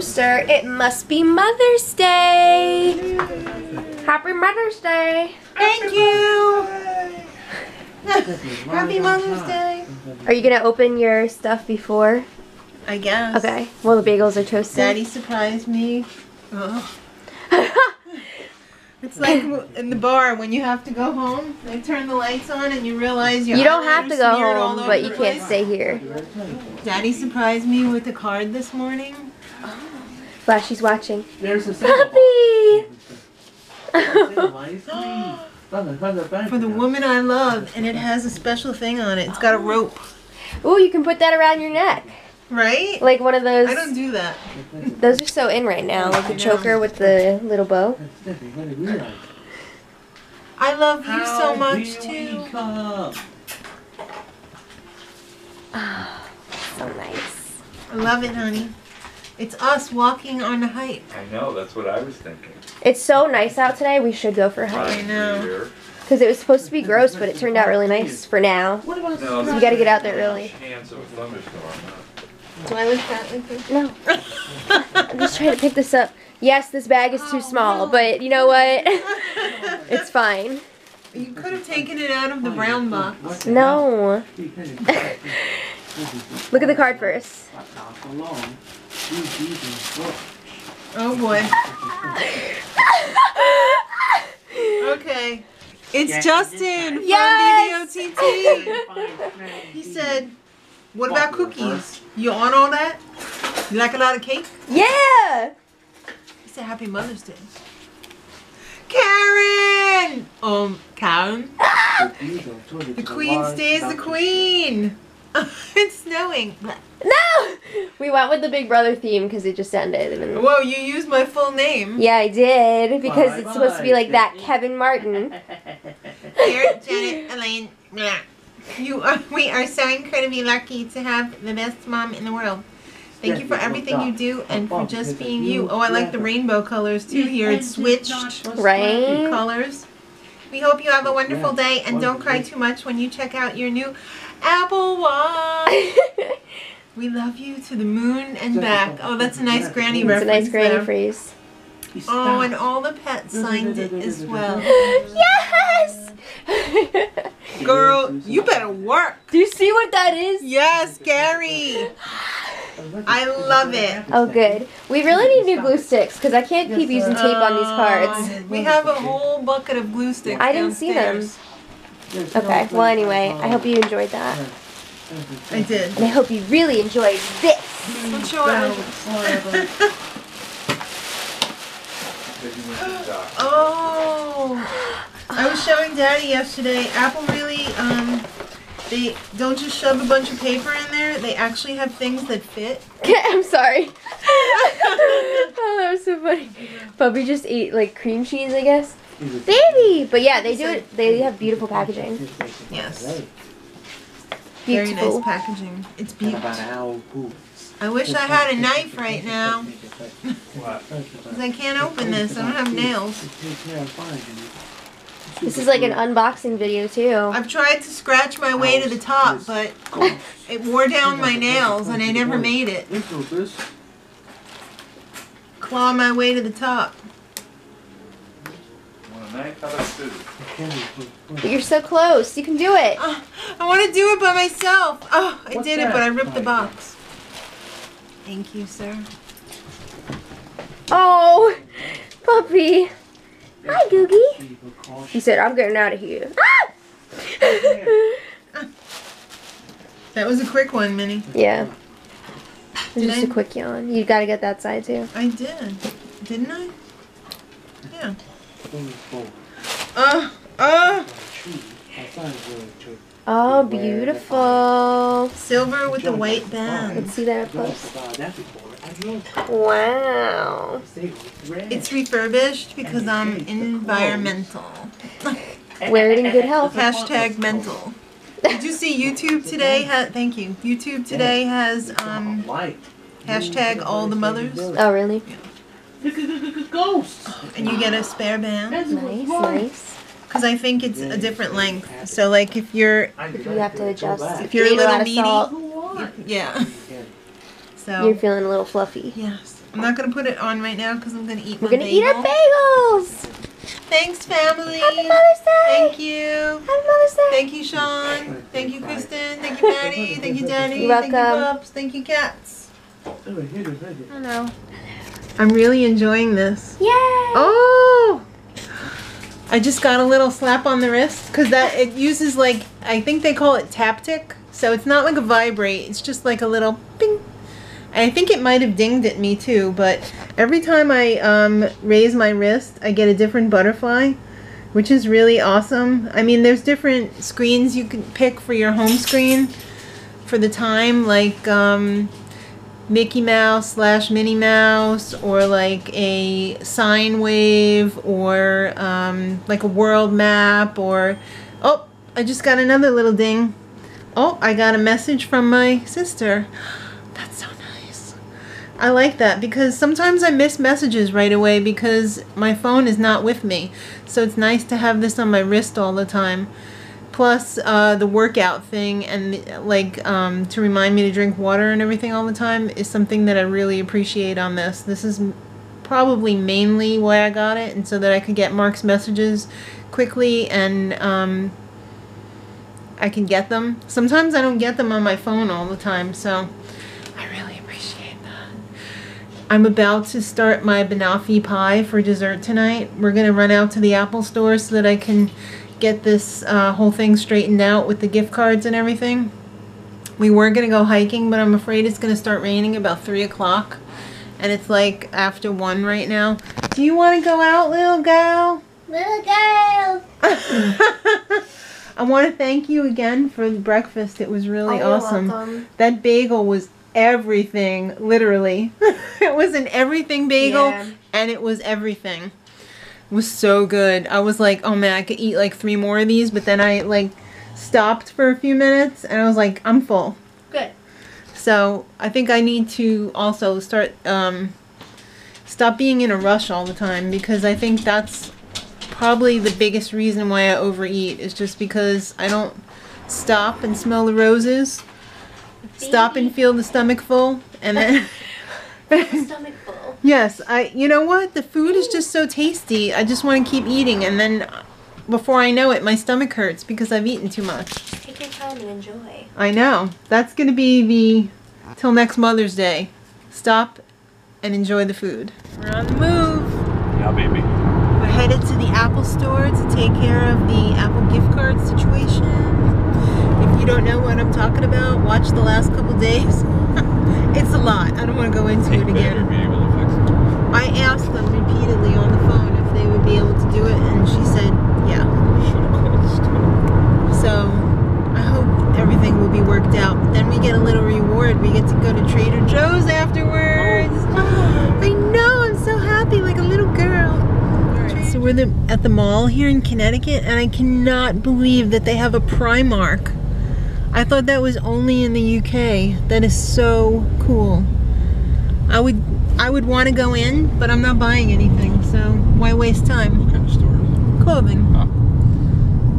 bagels in the toaster. It must be Mother's Day. Happy Mother's Day. Thank you. Happy Mother's Day. Are you gonna open your stuff before? I guess. Okay. Well, the bagels are toasted. Daddy surprised me. Oh. Ugh. It's like in the bar when you have to go home. They turn the lights on and you realize your you don't have to go home, but you can't place. stay here. Daddy surprised me with a card this morning. Oh. Flashy's watching. There's a Puppy. For the woman I love, and it has a special thing on it. It's got a oh. rope, Oh, you can put that around your neck, right? like one of those. I don't do that. Those are so in right now, like the choker with the little bow. I love you so much too. Ah, so nice. I love it, honey. It's us walking on the hike. I know, that's what I was thinking. It's so nice out today. We should go for a hike I know. Because it was supposed to be gross, but it turned out really nice for now. What about No, You gotta get out there early. Chance of a thunderstorm. Do I look fat like this? No, I'm just trying to pick this up. Yes, this bag is too oh, small, but you know what? It's fine. You could have taken it out of the brown box. No. Look at the card first. Oh boy. Okay. It's Justin from Yes! BBOTT. He said, "What about cookies? You on all that? You like a lot of cake?" Yeah. He said, "Happy Mother's Day." Karen. Um, Karen. The queen stays the queen. it's snowing. No. We went with the Big Brother theme because it just ended. and- Whoa, you used my full name. Yeah, I did because it's supposed to be Bye. like that Kevin Martin. Here, Janet, Elaine. You are, we are so incredibly lucky to have the best mom in the world. Thank you for everything you do and for just being you. Oh, I like the rainbow colors too here. It's switched Right? colors. We hope you have a wonderful day and don't cry too much when you check out your new Apple Watch. We love you to the moon and back. Oh, that's a nice granny It's a nice granny there. phrase. Oh, and all the pets signed it as well. yes! Girl, you better work. Do you see what that is? Yes, Gary. I love it. Oh, good. We really need new glue sticks because I can't keep using tape on these cards. Uh, we have a whole bucket of glue sticks. I didn't see them. Downstairs. Okay, well, anyway, I hope you enjoyed that. I did. And I hope you really enjoyed this. Let's show it. Then you went to the doctor. Oh, I was showing Daddy yesterday. Apple really, um, they don't just shove a bunch of paper in there. They actually have things that fit. I'm sorry. oh, that was so funny. Puppy just ate like cream cheese, I guess. Baby! But yeah, they do it. They have beautiful packaging. Yes. Beautiful. Very nice packaging. It's beautiful. I wish I had a knife right now. What? Because I can't open this. I don't have nails. This is like an unboxing video too. I've tried to scratch my way to the top, but it wore down my nails and I never made it. Claw my way to the top. Want a knife? How about scissors? But you're so close. You can do it. Oh, I want to do it by myself. Oh, I What's did it, but I ripped the box. Thank you, sir. Oh, puppy. Hi, Googie. He said, I'm getting out of here. Ah! That was a quick one, Minnie. yeah. It was Did just I- a quick yawn. You gotta get that side too. I did. Didn't I? Yeah. Uh, uh, Oh, beautiful. silver with the white band. Let's see that up close. Wow. It's refurbished because I'm environmental. Wear it in good health. Hashtag mental. Did you see YouTube today? Ha- thank you. YouTube today has um, hashtag all the mothers, Oh, really? Ghosts. and you get a spare band. Nice, nice. Because I think it's a different length. So like if you're If you have to adjust. if you're a Eat a lot little of meaty, yeah. So So You're feeling a little fluffy. yes, I'm not gonna put it on right now because I'm gonna eat. My bag. We're gonna eat our bagels. Thanks, family. Happy Mother's Day. Thank you. Happy Mother's Day. Thank you, Sean. Thank you, Kristen. Thank you, Maddie. Thank you, Daddy. You're Thank you, welcome. Bubs. Thank you, Cats. Oh, here it is, right there. I know. I'm really enjoying this. Yay! Oh! I just got a little slap on the wrist because that it uses like I think they call it taptic, so it's not like a vibrate. It's just like a little ping. I think it might have dinged at me too, but every time I um, raise my wrist, I get a different butterfly, which is really awesome. I mean, there's different screens you can pick for your home screen for the time, like um, Mickey Mouse slash Minnie Mouse, or like a sine wave, or um, like a world map, or oh, I just got another little ding. Oh, I got a message from my sister. That's so nice. I like that because sometimes I miss messages right away because my phone is not with me. So it's nice to have this on my wrist all the time. Plus uh, the workout thing and like um, to remind me to drink water and everything all the time is something that I really appreciate on this. This is probably mainly why I got it and so that I could get Mark's messages quickly and um, I can get them. Sometimes I don't get them on my phone all the time, so I really appreciate that. I'm about to start my banoffee pie for dessert tonight. We're gonna run out to the Apple store so that I can get this uh, whole thing straightened out with the gift cards and everything. We were gonna go hiking, but I'm afraid it's gonna start raining about three o'clock, and it's like after one right now. Do you want to go out, little girl? Little girl. I want to thank you again for the breakfast. It was really Oh, awesome. That bagel was everything, literally. it was an everything bagel Yeah. and it was everything. Was so good. I was like, oh man, I could eat like three more of these, but then I like stopped for a few minutes and I was like, I'm full. Good. So I think I need to also start um, stop being in a rush all the time because I think that's probably the biggest reason why I overeat is just because I don't stop and smell the roses, stop and feel the stomach full, and then. Stomach. Yes, I. You know what? The food is just so tasty. I just want to keep eating, and then before I know it, my stomach hurts because I've eaten too much. Take your time and enjoy. I know. That's gonna be the till next Mother's Day. Stop and enjoy the food. We're on the move. Yeah, baby. We're headed to the Apple store to take care of the Apple gift card situation. If you don't know what I'm talking about, watch the last couple days. it's a lot. I don't want to go into it Better again. be able to fix it. I asked them repeatedly on the phone if they would be able to do it, and she said, yeah. Should've called the store. So I hope everything will be worked out. But then we get a little reward. We get to go to Trader Joe's afterwards. Oh, I know. I'm so happy, like a little girl. So we're the, at the mall here in Connecticut, and I cannot believe that they have a Primark. I thought that was only in the UK. That is so cool. I would I would want to go in, but I'm not buying anything, so why waste time? What kind of store is it? Clothing. Oh.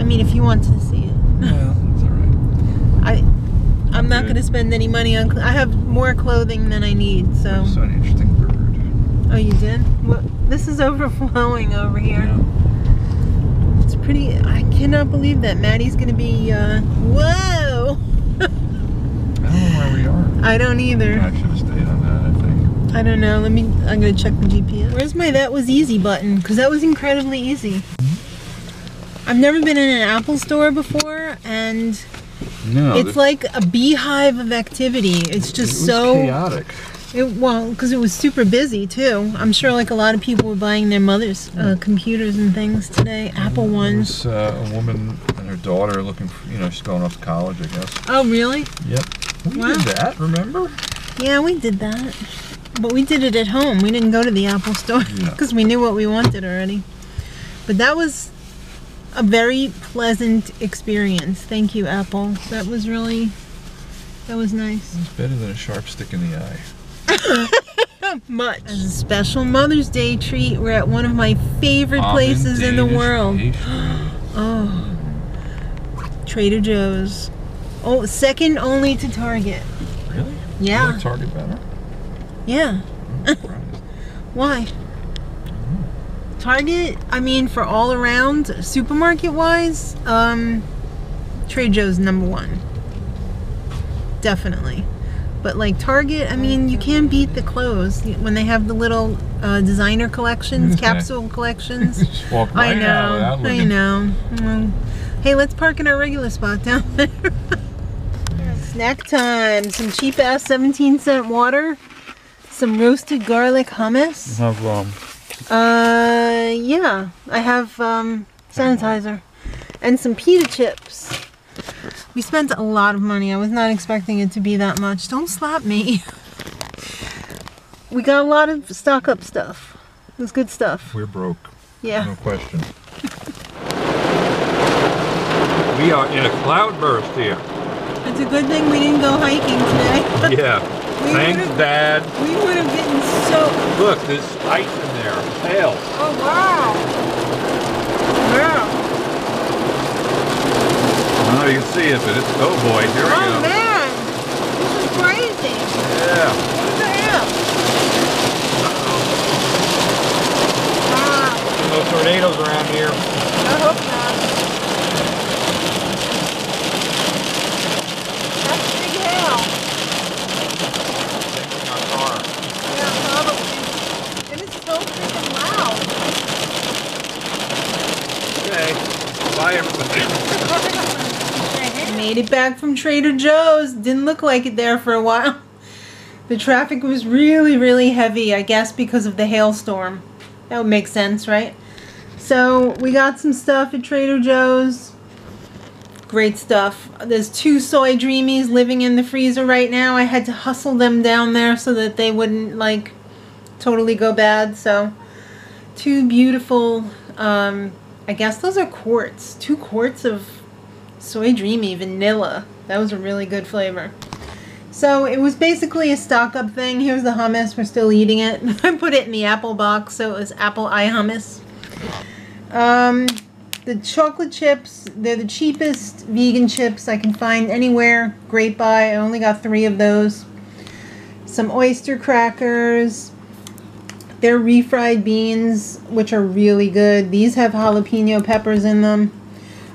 I mean, if you want to see it. Well, that's alright. I I'm not going to spend any money on. Cl- I have more clothing than I need. So. I saw an interesting bird. Oh, you did? What? This is overflowing over here. Yeah. It's pretty. I cannot believe that Maddie's going to be. Uh, whoa! I don't know where we are. I don't either. I should have stayed on that, I think. I don't know. Let me. I'm going to check the GPS. Where's my that was easy button? Because that was incredibly easy. I've never been in an Apple store before, and No, it's like a beehive of activity. It's it just was so. chaotic. It, well, because it was super busy too. I'm sure like a lot of people were buying their mothers' uh, computers and things today, Apple There ones. was uh, a woman and her daughter looking for, you know, she's going off to college, I guess. Oh, really? Yep. We Wow. did that, remember? Yeah, we did that. But we did it at home. We didn't go to the Apple store Yeah. because we knew what we wanted already. But that was a very pleasant experience. Thank you, Apple. That was really, that was nice. It's better than a sharp stick in the eye. Much. As a special Mother's Day treat, we're at one of my favorite places in the world. Oh, Trader Joe's. Oh, second only to Target. Really? Yeah. like Target better? Yeah. Why? Target, I mean, for all around, supermarket wise, um, Trader Joe's number one. Definitely. But like Target, I mean, you can't beat the clothes when they have the little uh, designer collections, capsule collections. Just walk I right out know, without I know. Well, hey, let's park in our regular spot down there. Snack time. Some cheap ass 17 cent water. Some roasted garlic hummus. Have um, Uh, yeah. I have um, sanitizer. And some pita chips. We spent a lot of money. I was not expecting it to be that much. Don't slap me. We got a lot of stock up stuff. It was good stuff. we're broke. Yeah. No question. we are in a cloudburst here. It's a good thing we didn't go hiking today. Yeah. We Thanks, Dad. We would have gotten so. Look, there's ice in there. Hail. Oh wow! Wow! I don't know if you can see it, but it's oh boy, here we go. Oh man! This is crazy! Yeah. What the hell? Wow! No tornadoes around here. I hope not. That's big hail. Yeah, probably. And it's so freaking loud. Okay. Bye everybody. Made it back Trader Joe's. Didn't look like it there for a while. The traffic was really, really heavy, I guess because of the hailstorm. That would make sense, right? So we got some stuff at Trader Joe's. Great stuff. There's two soy creamies living in the freezer right now. I had to hustle them down there so that they wouldn't like totally go bad. So two beautiful um I guess those are quarts. Two quarts of soy creamy vanilla. That was a really good flavor. So it was basically a stock up thing. Here's the hummus. We're still eating it. I put it in the apple box, so it was apple eye hummus. Um, the chocolate chips, they're the cheapest vegan chips I can find anywhere. Great buy. I only got three of those. Some oyster crackers. They're refried beans, which are really good. These have jalapeno peppers in them.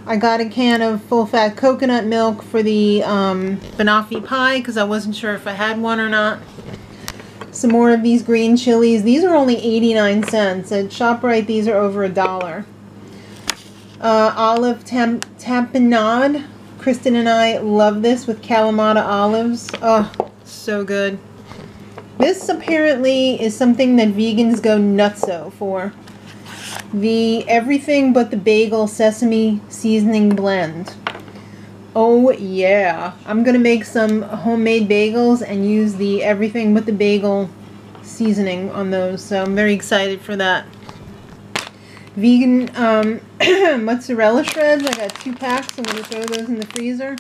I got a can of full fat coconut milk for the um, banoffee pie because I wasn't sure if I had one or not. Some more of these green chilies. These are only 89 cents. At ShopRite, these are over a dollar. Uh, olive tam-. Kristen and I love this with Kalamata olives. Oh, so good. This apparently is something that vegans go nutso for. The everything but the bagel sesame seasoning blend. Oh yeah. I'm gonna make some homemade bagels and use the everything but the bagel seasoning on those. So I'm very excited for that. Vegan um, mozzarella shreds. I got two packs. I'm gonna throw those in the freezer.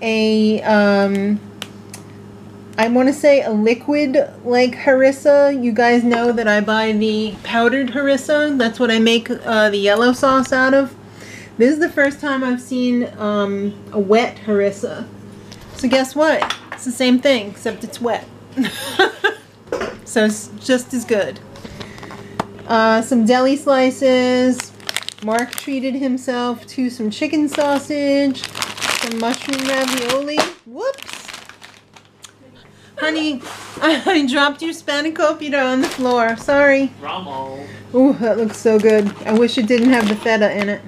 A um, I want to say a liquid like harissa. You guys know that I buy the powdered harissa. That's what I make uh, the yellow sauce out of. This is the first time I've seen um, a wet harissa. So guess what? It's the same thing, except it's wet. so it's just as good. Uh, some deli slices. Mark treated himself to some chicken sausage, some mushroom ravioli. Whoops. Honey, I dropped your spanakopita on the floor. Sorry. Ramo. Ooh, that looks so good. I wish it didn't have the feta in it.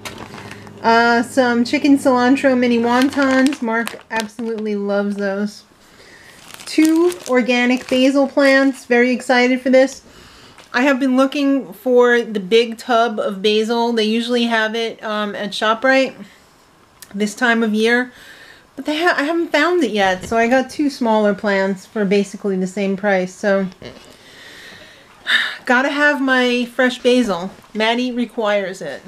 Uh, some chicken cilantro mini wontons. Mark absolutely loves those. Two organic basil plants. Very excited for this. I have been looking for the big tub of basil. They usually have it um, at ShopRite this time of year. But they ha I haven't found it yet, so I got two smaller plants for basically the same price. So, gotta have my fresh basil. Maddie requires it.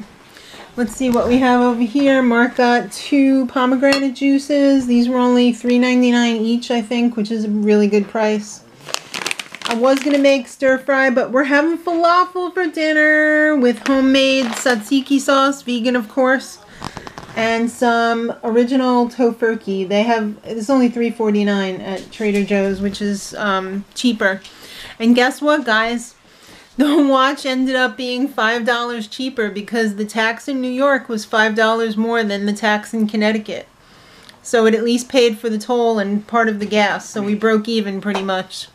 Let's see what we have over here. Mark got two pomegranate juices. These were only $3.99 each, I think, which is a really good price. I was gonna make stir fry, but we're having falafel for dinner with homemade tzatziki sauce, vegan of course. And some original Tofurky. They have it's only three forty nine at Trader Joe's, which is um, cheaper. And guess what, guys? The watch ended up being five dollars cheaper because the tax in New York was five dollars more than the tax in Connecticut. So it at least paid for the toll and part of the gas. So we broke even pretty much.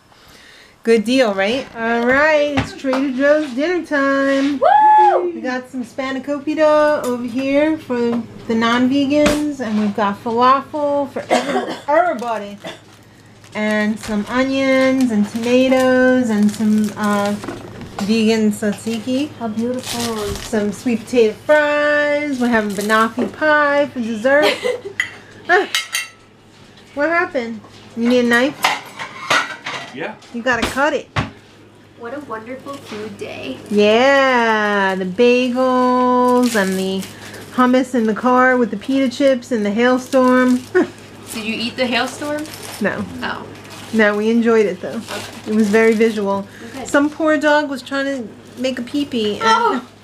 Good deal, right? All right, it's Trader Joe's dinner time. Woo! We got some spanakopita over here for the non-vegans, and we've got falafel for everybody, and some onions and tomatoes and some uh, vegan tzatziki. How beautiful. Some sweet potato fries. We're having banoffee pie for dessert. Ah, what happened? You need a knife? Yeah. You gotta cut it. What a wonderful food day. Yeah, the bagels and the hummus in the car with the pita chips and the hailstorm. Did you eat the hailstorm? no, Oh. no, we enjoyed it though. It was very visual. Okay. Some poor dog was trying to make a pee pee Oh!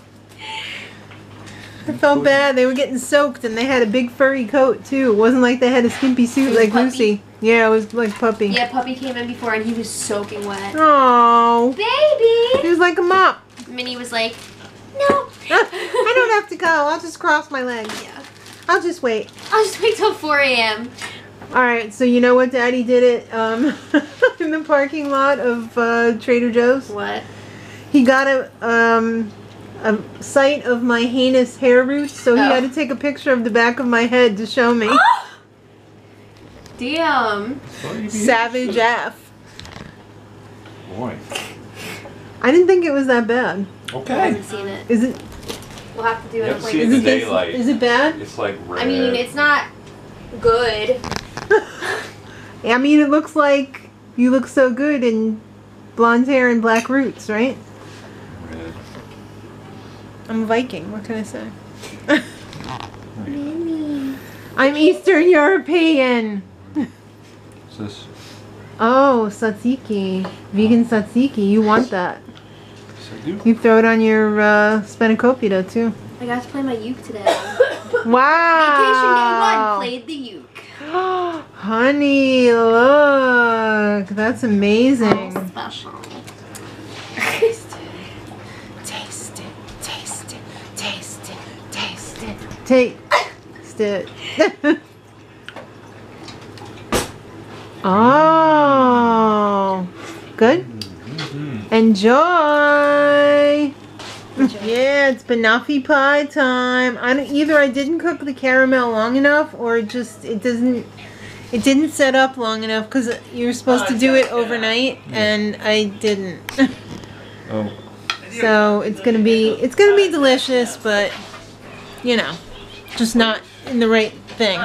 I felt bad. They were getting soaked and they had a big furry coat too. It wasn't like they had a skimpy suit like puppy? Lucy. Yeah, it was like puppy. Yeah, puppy came in before and he was soaking wet. Oh, Baby! he was like a mop. Minnie was like, no. I don't have to go. I'll just cross my legs. Yeah. I'll just wait. I'll just wait till 4 a.m. All right, so you know what Daddy did it um, in the parking lot of uh, Trader Joe's. What? He got a um, a sight of my heinous hair roots, so he Oh. had to take a picture of the back of my head to show me. Damn. Savage F. Boy. I didn't think it was that bad. Okay. I Okay. haven't seen it. Is it? We'll have to do You it. haven't like- seen the it this- daylight. Is it bad? It's like red. I mean, it's not good. I mean, it looks like you look so good in blonde hair and black roots, right? red. I'm a Viking. What can I say? Minnie. I'm Eastern European. What's this? Oh, tzatziki. Vegan tzatziki. You want that. Yes, I do. You throw it on your uh, spanakopita too. I got to play my uke today. Wow. Vacation day one, played the uke. Honey, look. That's amazing. Oh, special. Taste it. Taste it. Taste it. Taste it. Taste it. Taste it. oh. Good? Enjoy. Yeah, it's banoffee pie time. I don't, either I didn't cook the caramel long enough, or it just it doesn't it didn't set up long enough because you're supposed to do it overnight, and I didn't. Oh, so it's gonna be it's gonna be delicious, but you know, just not in the right thing.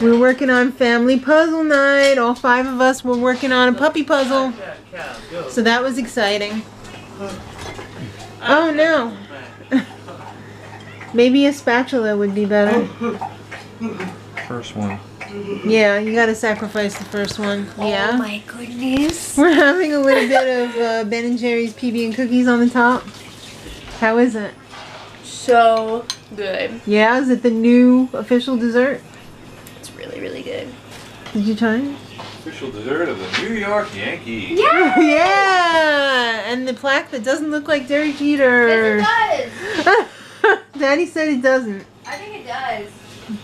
We're working on family puzzle night. All five of us were working on a puppy puzzle, so that was exciting. Oh no. Maybe a spatula would be better. first one. Yeah, you gotta sacrifice the first one. Yeah. Oh my goodness. We're having a little bit of uh, Ben and Jerry's PB and cookies on the top. How is it? So good. Yeah, is it the new official dessert? It's really, really good. Did you try it? Official dessert of the New York Yankees. Yeah! yeah, and the plaque that doesn't look like Derek Jeter. Yes, it does. Daddy said it doesn't. I think it does.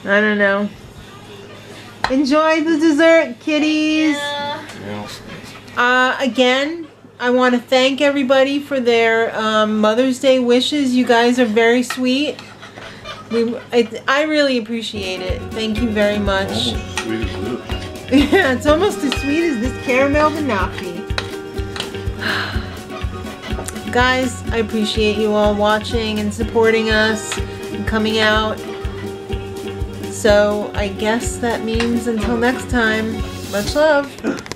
I don't know. Enjoy the dessert, kitties. Yeah. Yeah. Uh, again, I want to thank everybody for their um, Mother's Day wishes. You guys are very sweet. We, I, I really appreciate it. Thank you very much. Almost sweet as this. Yeah, it's almost as sweet as this caramel banoffee. Guys, I appreciate you all watching and supporting us and coming out. So I guess that means until next time, much love.